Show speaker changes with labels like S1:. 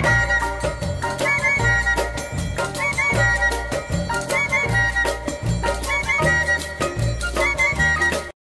S1: Bye.